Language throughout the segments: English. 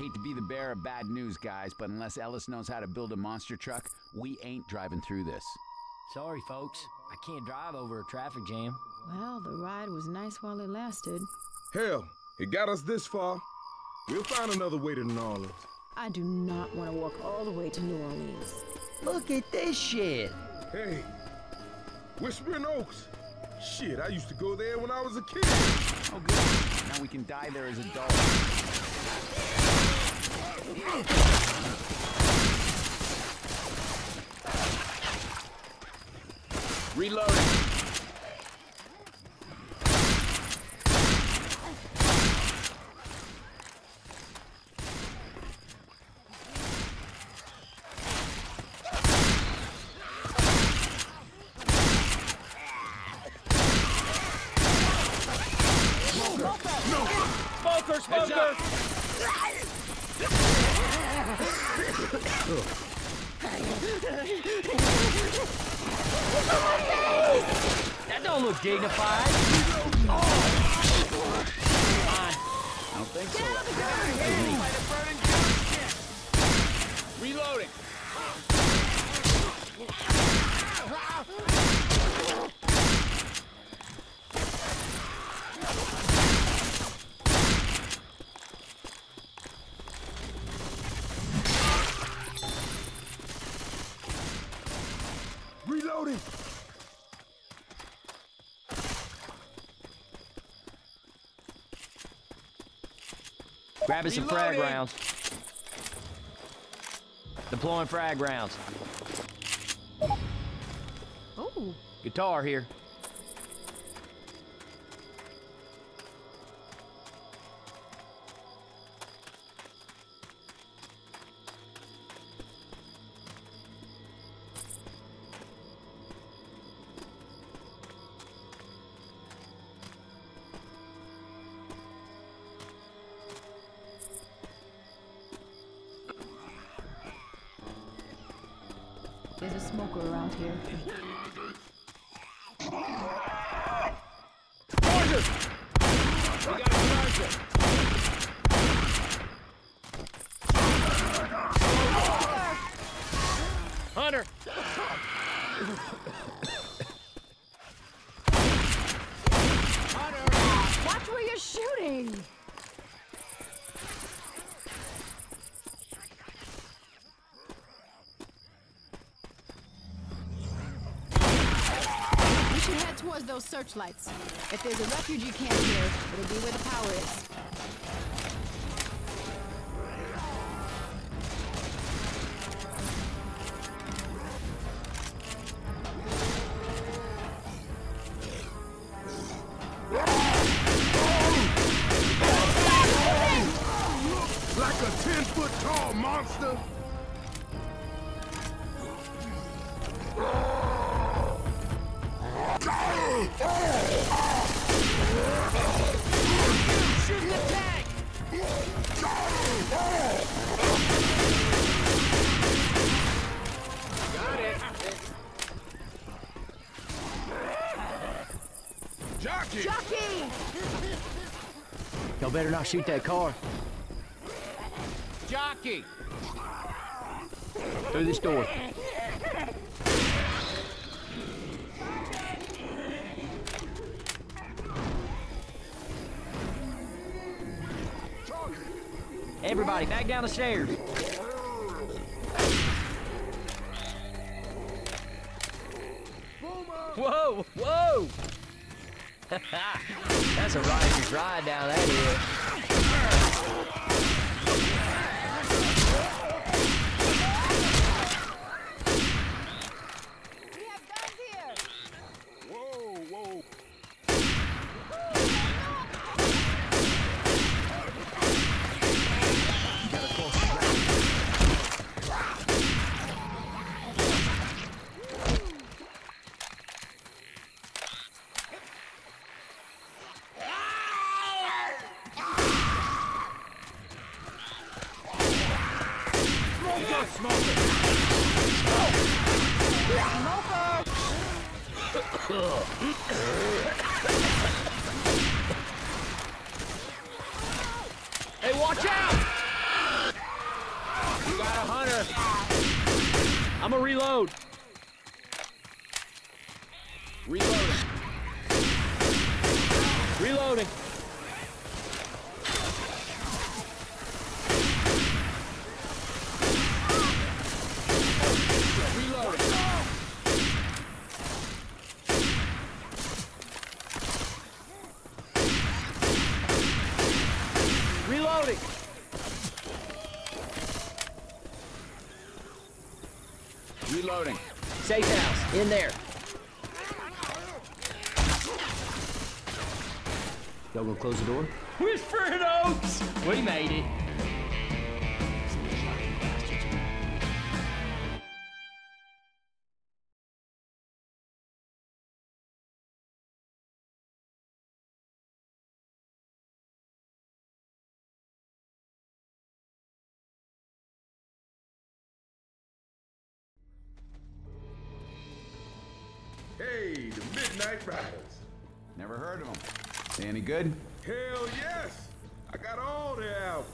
hate to be the bearer of bad news, guys, but unless Ellis knows how to build a monster truck, we ain't driving through this. Sorry, folks. I can't drive over a traffic jam. Well, the ride was nice while it lasted. Hell, it got us this far. We'll find another way to New Orleans. I do not want to walk all the way to New Orleans. Look at this shit. Hey, Whispering Oaks. Shit, I used to go there when I was a kid. Oh, good. Now we can die there as adults. Reloading. Smoker, smoker! That don't look dignified. I don't think so. Reloading. Reloading. Grabbing some frag rounds. Deploying frag rounds. Oh, Guitar here. Searchlights. If there's a refugee camp here, it'll be where the power is. Better not shoot that car. Jockey. Through this door. Everybody, back down the stairs. That's a rider's ride down that hill. We have guns here! Whoa, whoa. Hey, watch out! I'm gonna reload. Reloading. Reloading. Reloading. Reloading. Reloading. Safe house. In there. Y'all gonna close the door? Whispering Oaks! We made it. Good? Hell yes! I got all their albums.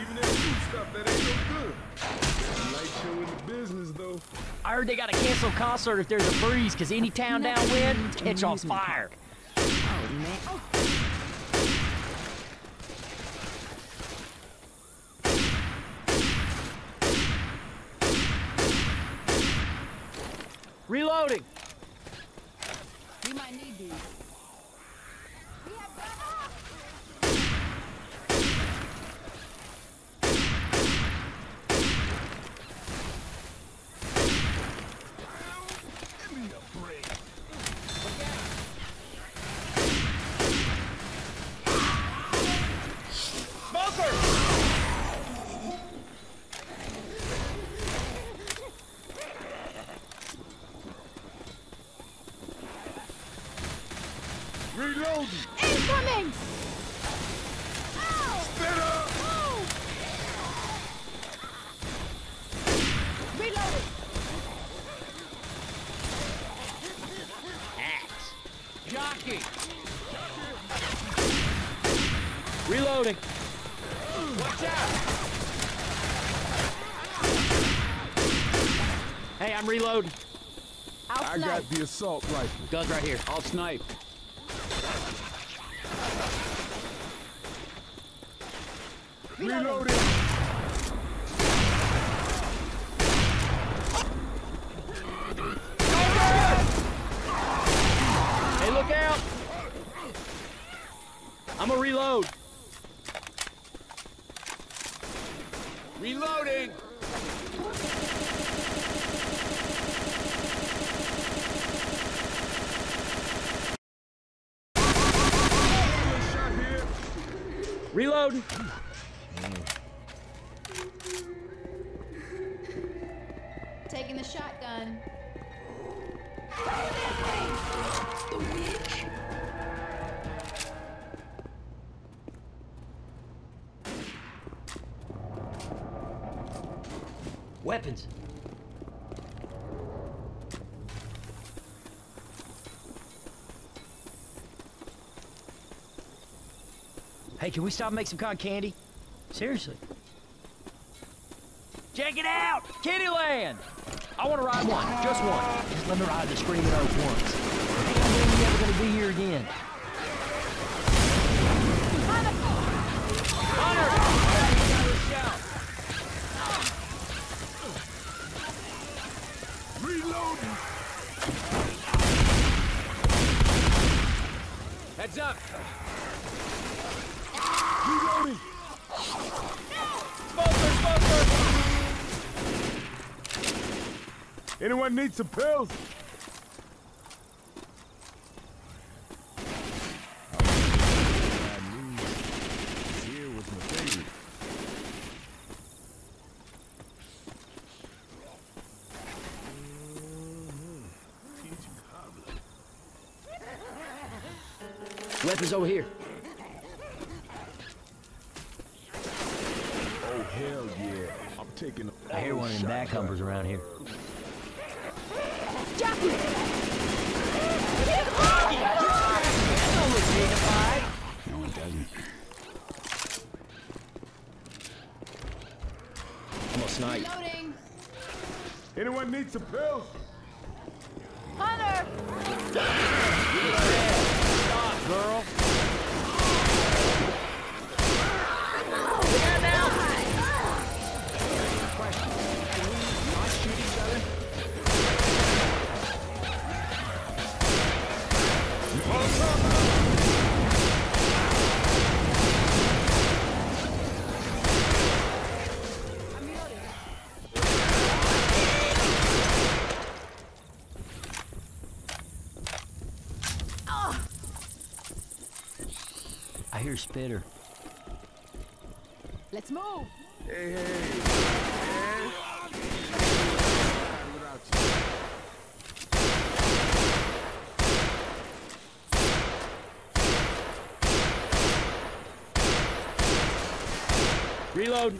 Even that new stuff that ain't no good. Best light show in the business, though. I heard they gotta cancel concert if there's a freeze, because any town downwind catch on fire. Oh, man. Oh, Reloading. we might need these. Bravo! Hey, I'm reloading. Out I got the assault rifle. Guns right here. I'll snipe. Reloading! Hey, look out. I'm gonna reload. Reloading. Shot here. Reloading. Can we stop and make some cotton candy? Seriously. Check it out! Kiddieland! I want to ride one, just one. Just let me ride the Screaming Oak once. Need some pills? Anyone need some pills? Hunter! Stop, girl. I Spitter. Let's move! Hey, hey. Yeah. Reload.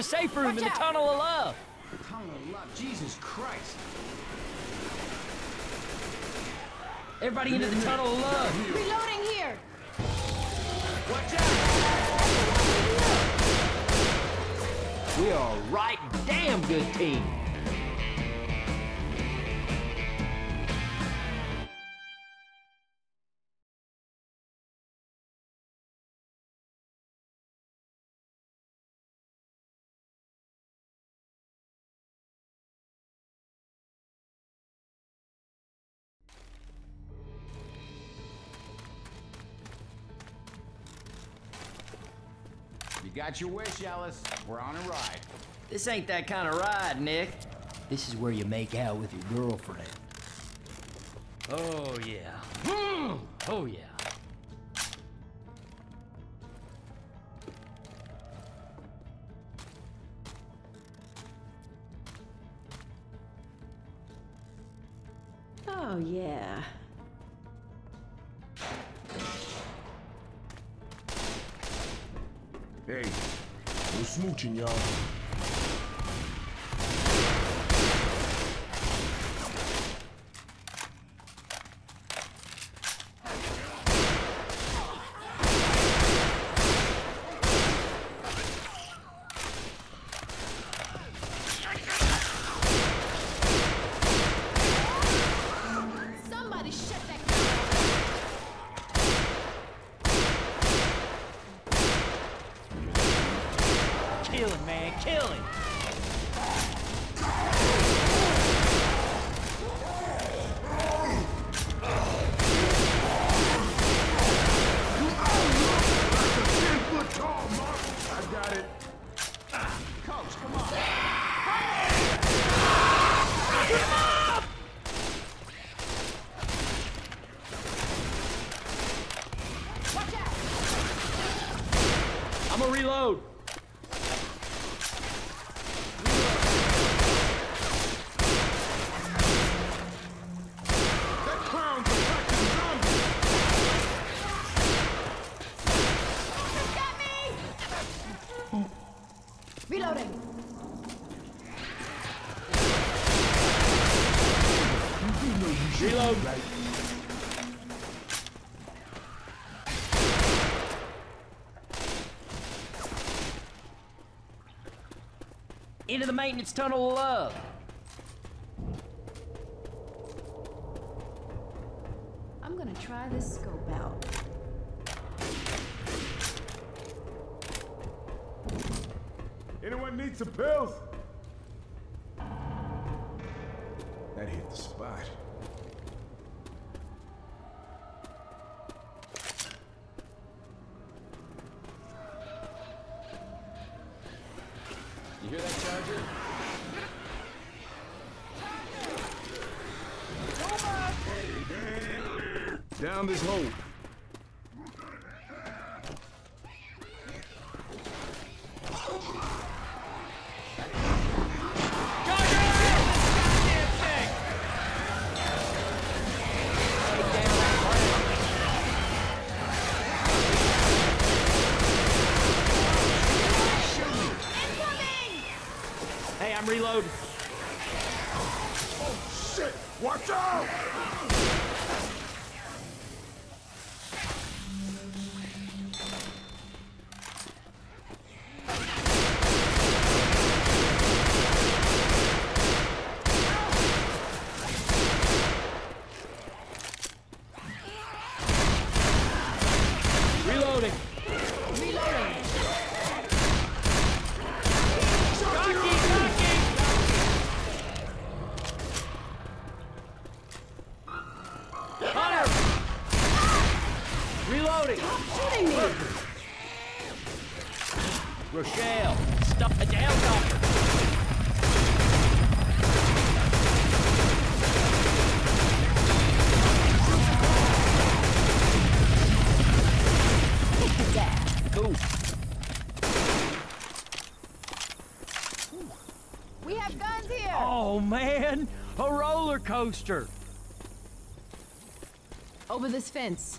A safe room in the out. Tunnel of Love. Tunnel of love, Jesus Christ. Everybody into the Tunnel of Love. Reloading here! We are a right damn good team. Got your wish, Ellis. We're on a ride. This ain't that kind of ride, Nick. This is where you make out with your girlfriend. Oh, yeah. Hmm. Oh, yeah. Oh, yeah. Smooching, y'all. into the maintenance tunnel up. I'm gonna try this scope out. Anyone need some pills? That hit the spot. You hear that? ground is low. coaster. Over this fence.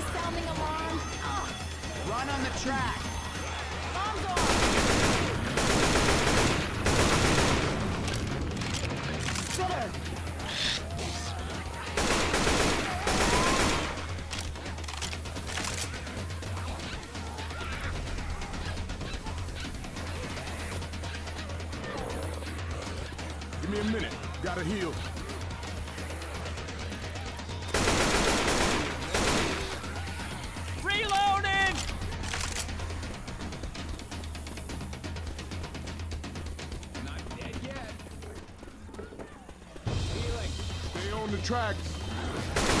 sounding alarm. Run on the track. the tracks.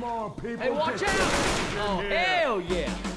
Come on, people. Hey, watch out! Oh, hell yeah.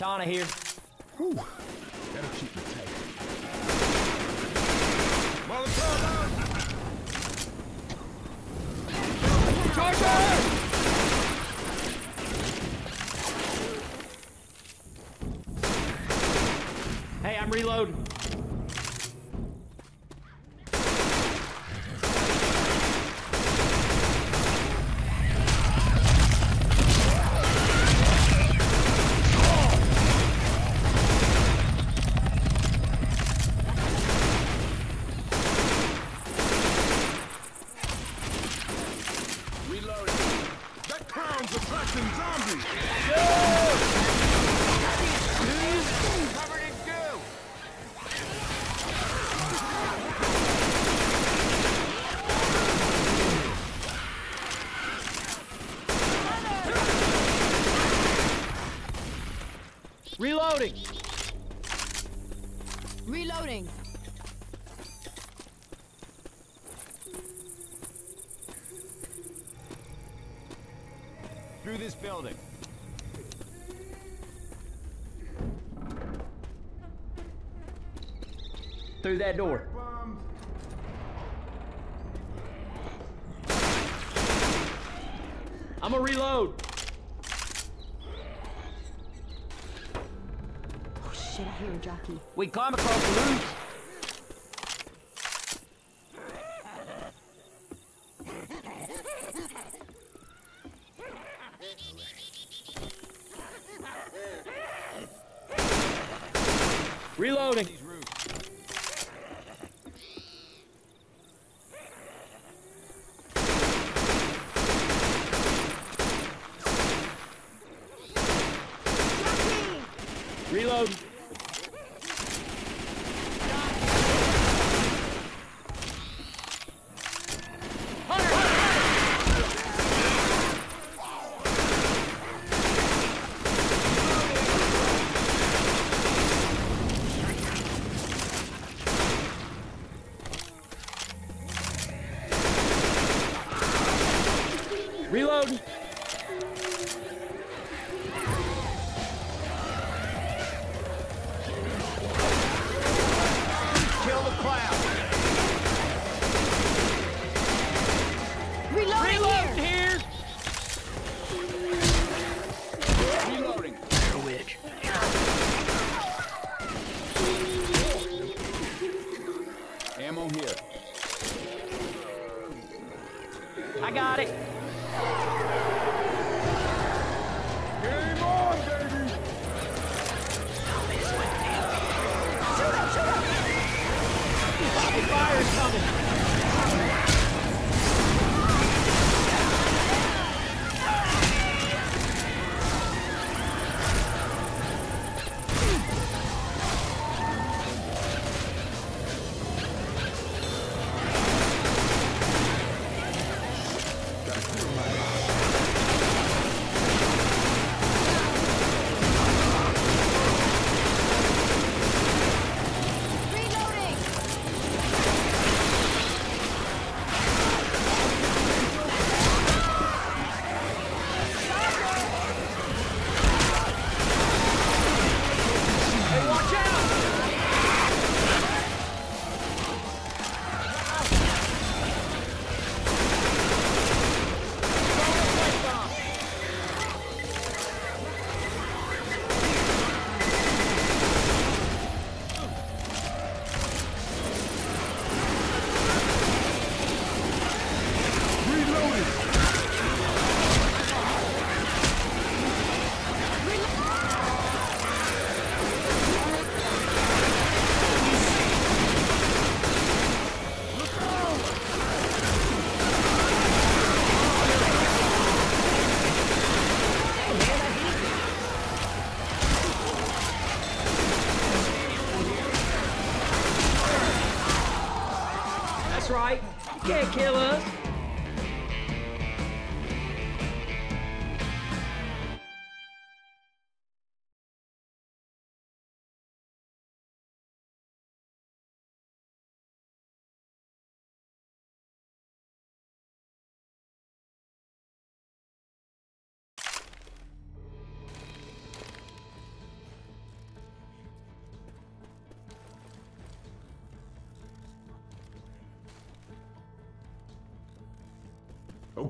Donna here. through that door. I'm gonna reload. Oh shit, I hear a jockey. We climb across the roof. Reload. Fire's coming.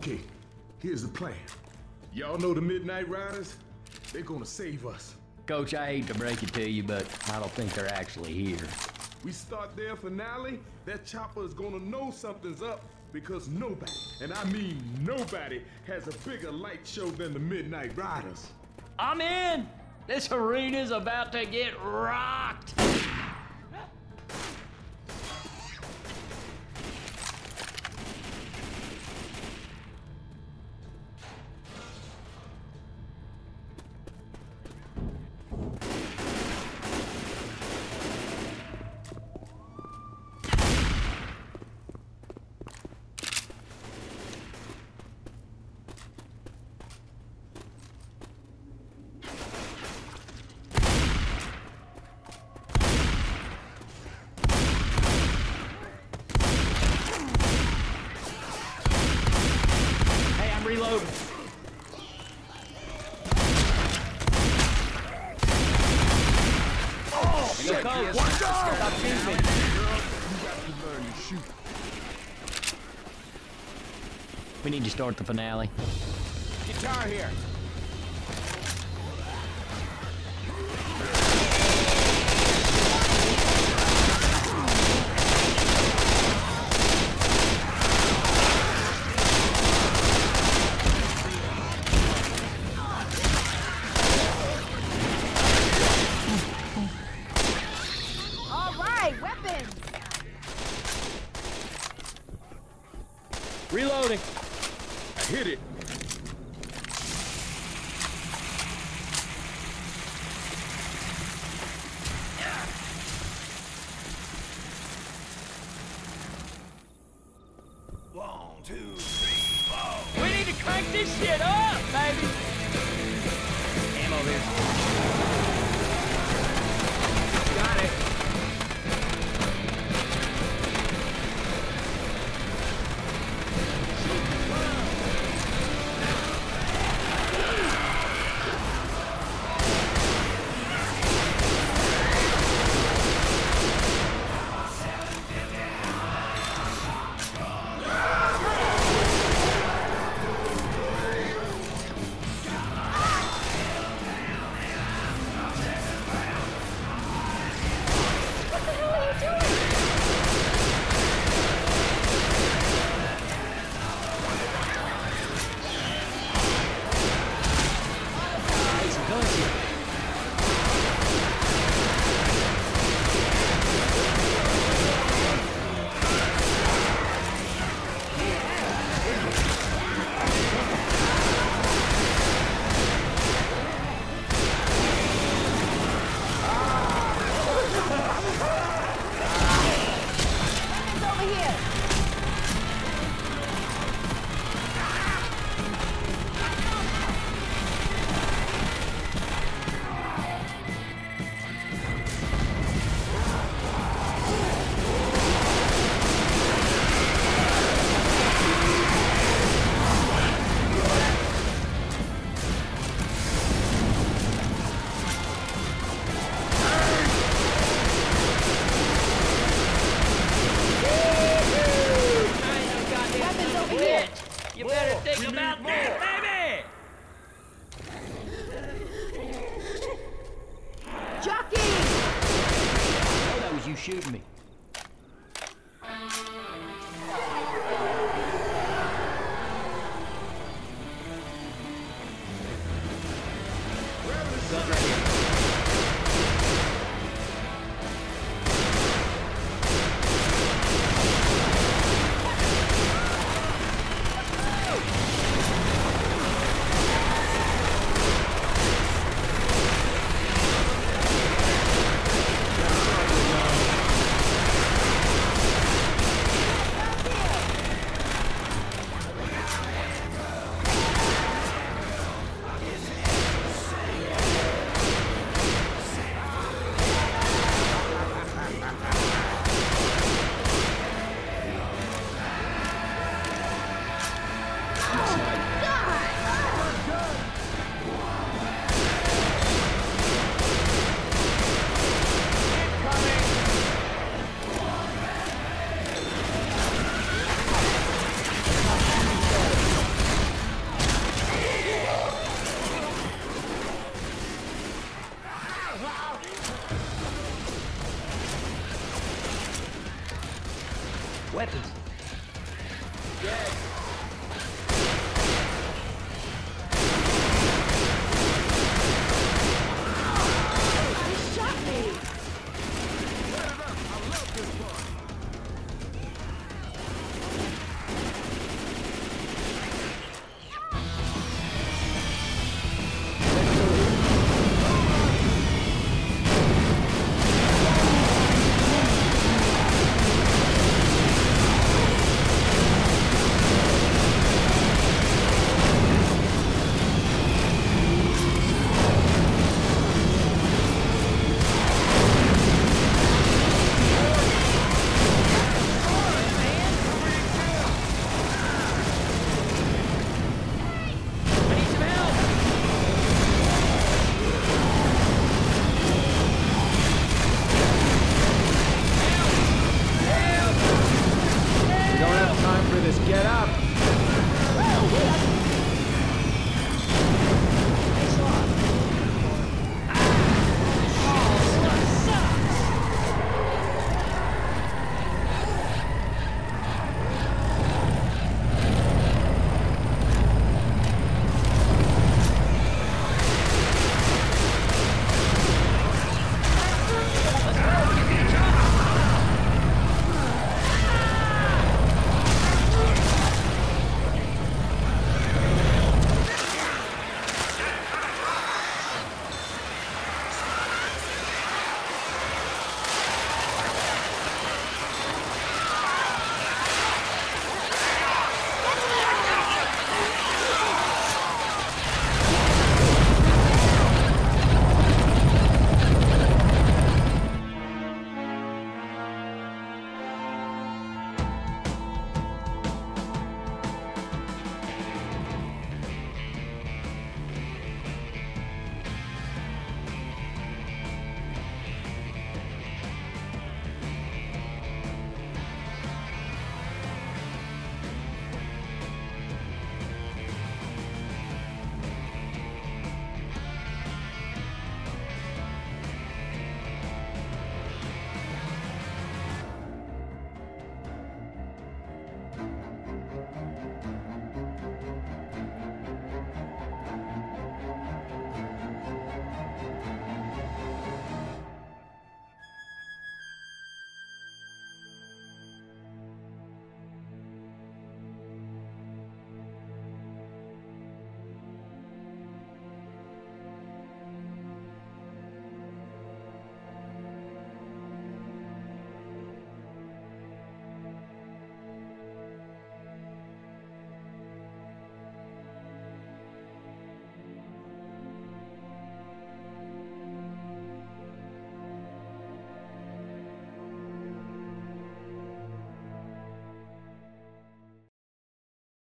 Okay, here's the plan. Y'all know the Midnight Riders? They're gonna save us. Coach, I hate to break it to you, but I don't think they're actually here. We start their finale, that chopper is gonna know something's up because nobody, and I mean nobody, has a bigger light show than the Midnight Riders. I'm in. This arena's about to get rocked. Hey, I'm reloading. Yo, Coach, stop shooting me. Learn to shoot. We need to start the finale. Guitar here. Shooting me.